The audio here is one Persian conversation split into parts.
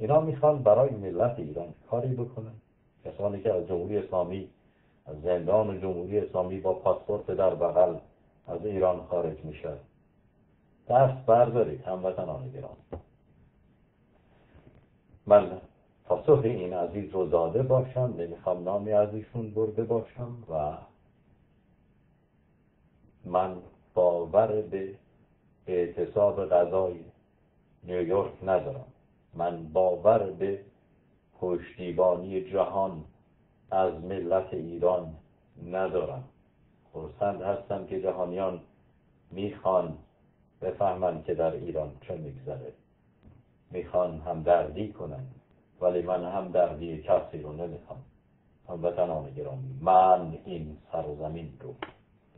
اینا می‌خوان برای ملت ایران کاری بکنن. کسانی که از جمهوری اسلامی از زندان جمهوری اسلامی با پاسپورت در بغل از ایران خارج میشه دست بردارید هموطنان گران من پاسخ این عزیز رو داده باشم نمی‌خوام نامی از ایشون برده باشم و من باور به اعتصاب غذای نیویورک ندارم. من باور به پشتیبانی جهان از ملت ایران ندارم. خرسند هستم که جهانیان می‌خوان بفهمن که در ایران چه میگذره. می‌خوان هم دردی کنن ولی من هم دردی کسی رو نمی‌خوام. هموطنان گرامی من این سرزمین رو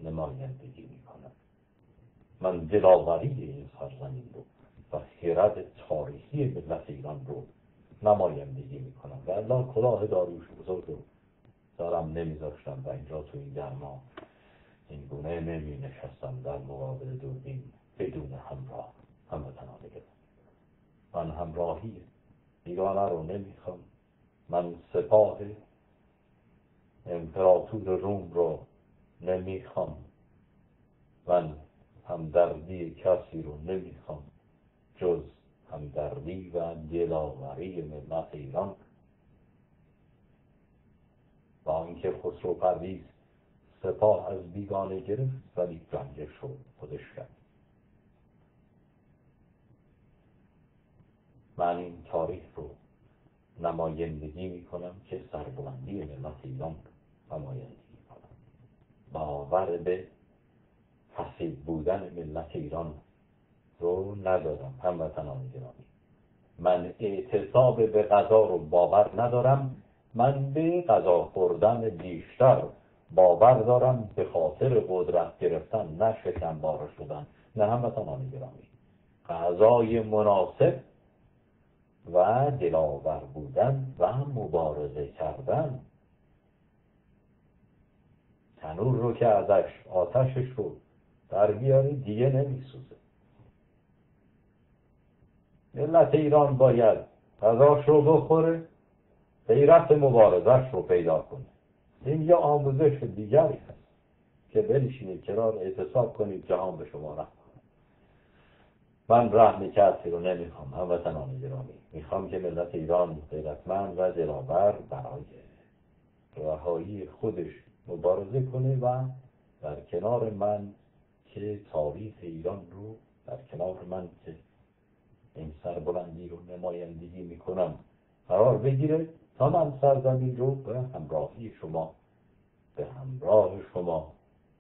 نمایندگی می‌کنم. من دلاوری این سرزمین رو و تاریخی ملت ایران رو نمایندگی می‌کنم. و الله کلاه داروش بزرگ رو دارم نمیذاشتم و اینجا تو این گرما این گونه نمی نشستم در مقابل دوربین بدون همراه. هموطنان گرامی من همراهی بیگانه رو نمی‌خوام. من سپاه امپراتور روم رو نمی‌خوام. من همدردی کسی رو نمی‌خوام. جز همدردی و دلاوری ملت ایران. با اینکه خسرو پرویز سپاه از بیگانه گرفت ولی رنجش رو خودش کرد. من این تاریخ رو نمایندگی می کنم که سربلندی ملت ایران نمایندگی کنم. باور به حسید بودن ملت ایران رو ندارم هموطنان گرامی. من اعتصاب به غذا رو باور ندارم. من به غذا خوردن بیشتر باور دارم. به خاطر قدرت گرفتن نه شکمبار شدن نه هموطنان گرامی. غذای مناسب و دلاور بودن و مبارزه کردن. تنور رو که ازش آتشش رو در بیاری دیگه نمیسوزه. ملت ایران باید غذاش رو بخوره غیرت مبارزش رو پیدا کنه. این یه آموزش دیگری هست که بنشینید کنار اعتصاب کنید جهان به شما رفت من رحم کسی رو نمی‌خوام هموطنان گرامی. می‌خوام که ملت ایران غیرتمند و دلاور برای رهایی خودش مبارزه کنه و در کنار من که تاریخ ایران رو در کنار من که این سربلندی رو نمایندگی می‌کنم. قرار بگیره تا من سرزمین رو به همراهی شما به همراه شما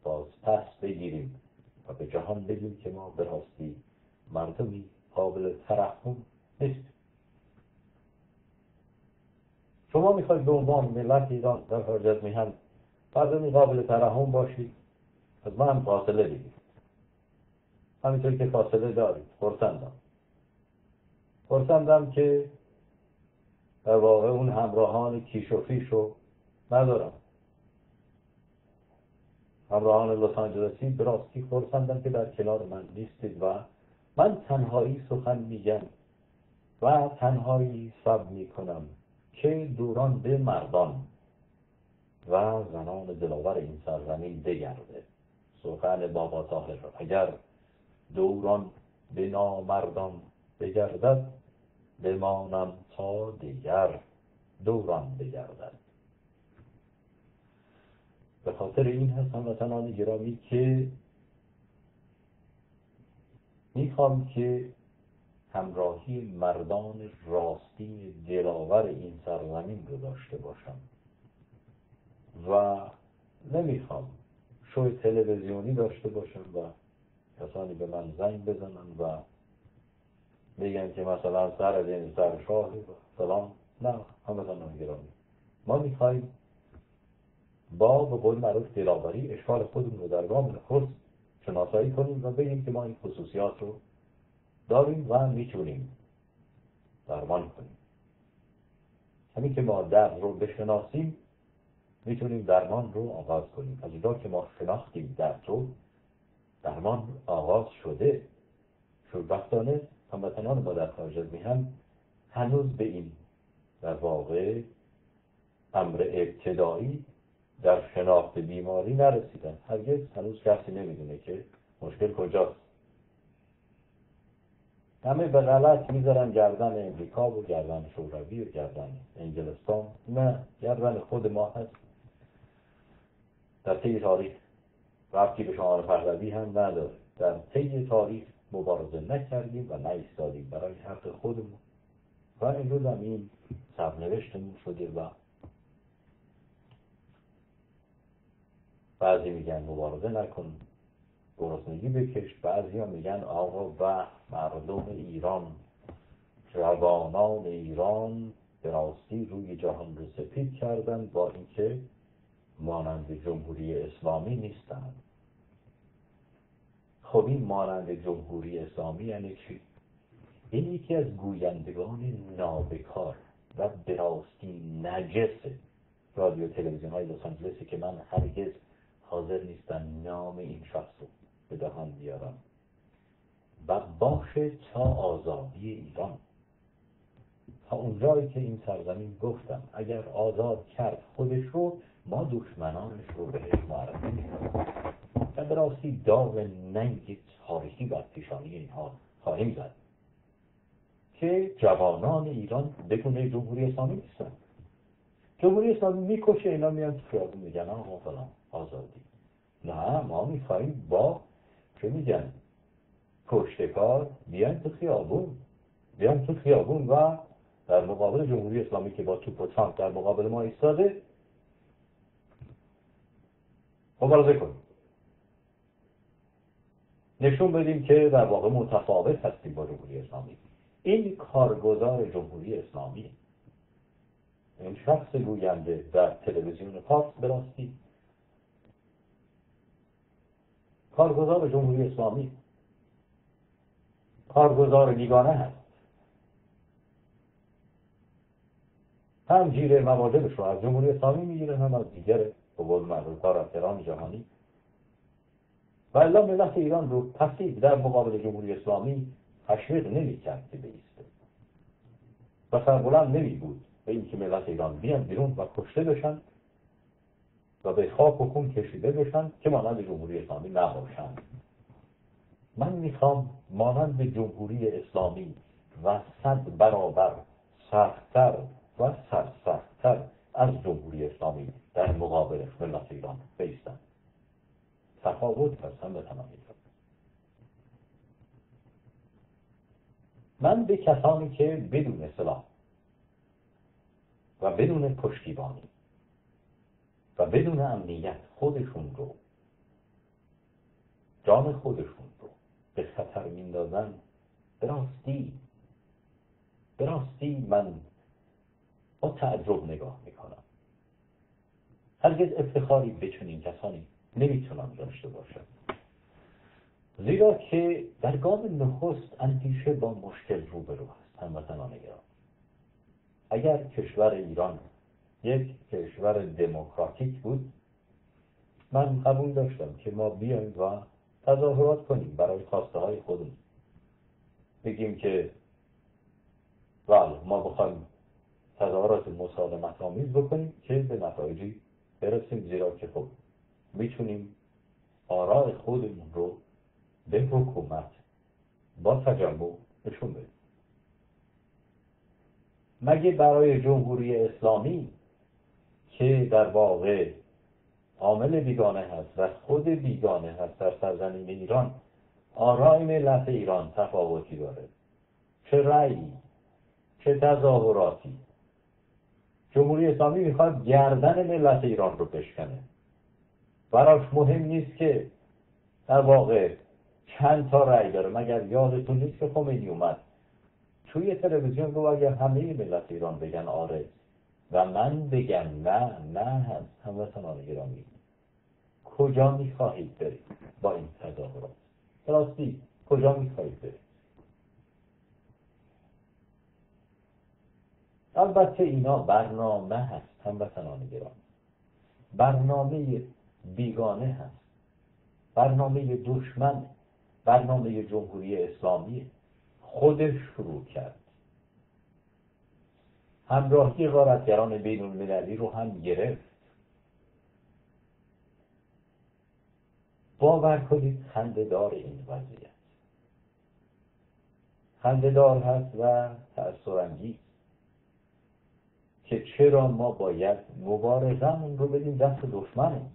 باز پس بگیریم و به جهان بگیم که ما به راستی مردمی قابل ترحم نیست شما می‌خواید به عنوان ملت ایران در از میهن مردمی قابل ترحم باشید. از من فاصله بگیرید. همینطور که فاصله دارید. خرسندم خرسندم که در واقع اون همراهان کیش و فیش رو ندارم. همراهان لس آنجلسی به خرسندم که در کنار من نیستید و من تنهایی سخن میگم و تنهایی سب می‌کنم که دوران به مردان و زنان دلاور این سرزمین بگرده. سخن بابا طاهر اگر دوران به نامردان بگردد بمانم تا دیگر دوران بگردد. به خاطر این هستم وطنان گرامی که می‌خوام که همراهی مردان راستی دلاور این سرزمین رو داشته باشم و نمی‌خوام شوی تلویزیونی داشته باشم و کسانی به من زنگ بزنن و بگن که مثلا سر این سر شاهی و سلام. نه همه گرامی ما می‌خوایم با به قول معروف دلاوری اشکال خودمون رو در گام نخست شناسایی کنیم و بگیم که ما این خصوصیات رو داریم و می‌تونیم درمان کنیم. همین که ما درد رو بشناسیم می‌تونیم درمان رو آغاز کنیم. از اونجا که ما شناختیم درد رو درمان آغاز شده شوربختانه هموطنان ما در خارج از میهن هنوز به این در واقع امر ابتدایی در شناخت بیماری نرسیدن. هرگز هنوز کسی نمی‌دونه که مشکل کجاست. همه به غلط می‌ذارن گردن امریکا و گردن شوروی و گردن انگلستان. نه گردن خود ما هست. در طی تاریخ رفتی به شمار پهلوی هم نداره. در طی تاریخ مبارزه نکردیم و نایستادیم برای حق خودمون. و امروز هم این سرنوشتمون شده و بعضی میگن مبارزه نکن گرسنگی بکش. بعضی ها میگن آقا و مردم ایران جوانان ایران به راستی روی جهان رو سپید کردن با اینکه مانند جمهوری اسلامی نیستند. خب این مانند جمهوری اسلامی یعنی چی؟ این یکی از گویندگان نابکار و براستی نجس رادیو تلویزیون های لس که من هرگز حاضر نیستم نام این شخص رو به دهان بیارم. و باشه تا آزادی ایران. تا اونجایی که این سرزمین گفتم اگر آزاد کرد خودش رو ما دشمنانش رو بهش معرفی و به راستی داغ ننگ تاریخی بر پیشانی اینها خواهیم زد که جوانان ایران بدون جمهوری اسلامی نیستن جمهوری اسلامی می‌کشه اینا میان تو خیابون میگن آقا فلان آزادی. نه ما می‌خواهیم با چه میگن کشتکار بیان تو خیابون بیان تو خیابون و در مقابل جمهوری اسلامی که با توپ و تانک در مقابل ما ایستاده مبارزه کنیم. نشون بدیم که در واقع متفاوت هستیم با جمهوری اسلامی. این کارگزار جمهوری اسلامی. این شخص گوینده در تلویزیون پاس براستی کارگزار جمهوری اسلامی. کارگزار بیگانه هست. هم جیره مواجبش رو از جمهوری اسلامی می‌گیره هم از دیگر به قول کارافکران جهانی و الا ملت ایران رو پسید در مقابل جمهوری اسلامی تشویق نمی کرد که بیسته و سربلند نمی بود به اینکه ملت ایران بیان بیرون و کشته بشن و به خاک و خون کشیده بشن که مانند جمهوری اسلامی نباشند من می‌خوام مانند جمهوری اسلامی و صد برابر سختتر و سرسختتر از جمهوری اسلامی در مقابل ملت ایران هستم به تمامی من به کسانی که بدون سلاح و بدون پشتیبانی و بدون امنیت خودشون رو جان خودشون رو به خطر میندازن به راستی من با تعجب نگاه می‌کنم. هرگز افتخاری به چنین کسانی نمی‌تونم داشته باشم. زیرا که در گام نخست اندیشه با مشکل روبرو هست هموطنان گرام اگر کشور ایران یک کشور دموکراتیک بود من قبول داشتم که ما بیایم و تظاهرات کنیم برای خواسته های خودمون. بگیم که بله ما بخوایم تظاهرات مسالمت آمیز بکنیم که به نتایجی برسیم زیرا که خب می‌تونیم آراء خودمون رو به حکومت با تجمع نشون بدیم مگه برای جمهوری اسلامی که در واقع عامل بیگانه هست و خود بیگانه هست در سرزمین ایران آرای ملت ایران تفاوتی داره؟ چه رأیی چه تظاهراتی؟ جمهوری اسلامی می‌خواد گردن ملت ایران رو بشکنه. براش مهم نیست که در واقع چند تا رأی داره. مگر یادتون نیست که خمینی اومد؟ توی تلویزیون رو اگر همه ملت ایران بگن آره. و من بگم نه نه هست هموطنان گرامی کجا می‌خواهید برید با این تظاهرات؟ راستی کجا می‌خواهید برید؟ البته اینا برنامه هست هموطنان گرامی برنامه بیگانه هست. برنامه دشمن برنامه جمهوری اسلامی خودش شروع کرد. همراهی غارتگران بین المللی رو هم گرفت. باور کنید خندهدار این وضعیت. خندهدار هست و تأثیرانگیز. که چرا ما باید مبارزمون رو بدیم دست دشمنمون؟